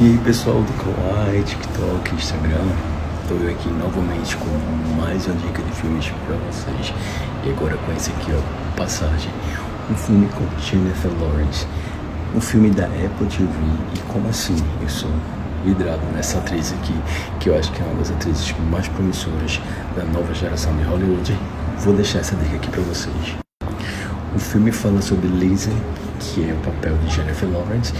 E aí pessoal do Kawaii, TikTok, Instagram, estou eu aqui novamente com mais uma dica de filmes para vocês. E agora com esse aqui, ó, Passagem, um filme com Jennifer Lawrence, um filme da Apple TV. E como assim? Eu sou vidrado nessa atriz aqui, que eu acho que é uma das atrizes mais promissoras da nova geração de Hollywood. Vou deixar essa dica aqui para vocês. O filme fala sobre Lizzie, que é o papel de Jennifer Lawrence,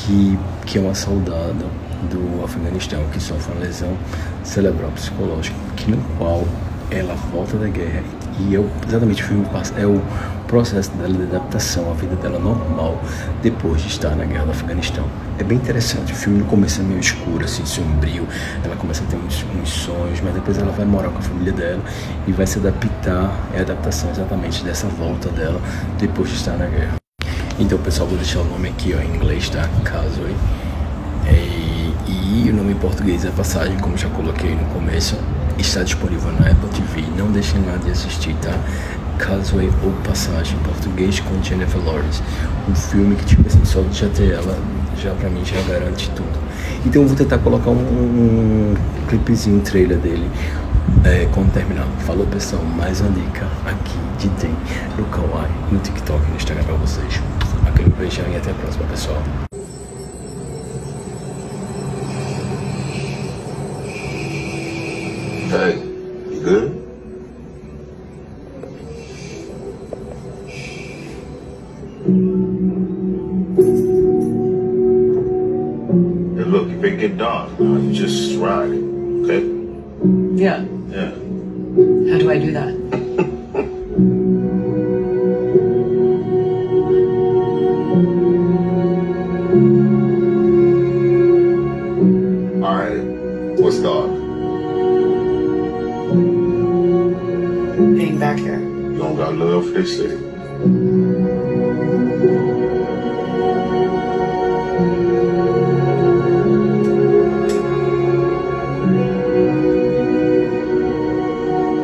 que, que é uma soldada do Afeganistão que sofre uma lesão cerebral psicológica, que no qual ela volta da guerra e é exatamente o filme é o processo dela de adaptação à vida dela normal depois de estar na guerra do Afeganistão. É bem interessante, o filme no começo é meio escuro, assim, sombrio, ela começa a ter uns, uns sonhos, mas depois ela vai morar com a família dela e vai se adaptar, é a adaptação exatamente dessa volta dela depois de estar na guerra. Então, pessoal, vou deixar o nome aqui ó, em inglês, tá? Caso aí. É, e o nome em português é Passagem, como já coloquei no começo. Está disponível na Apple TV. Não deixem lá de assistir, tá? Casway ou Passagem em português com Jennifer Lawrence. Um filme que, tipo assim, só de já ter ela, já pra mim, já garante tudo. Então eu vou tentar colocar um, um clipezinho, um trailer dele é, quando terminar. Falou pessoal, mais uma dica aqui de Day no Kawaii, no TikTok e no Instagram pra vocês. Aquele beijão e até a próxima, pessoal. Hey, you good? Hey, look, it may get dark now. You just ride okay? Yeah. Yeah. How do I do that? What's dark. Being back here. You don't got love for this city.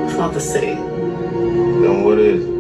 It's not the city. Then what is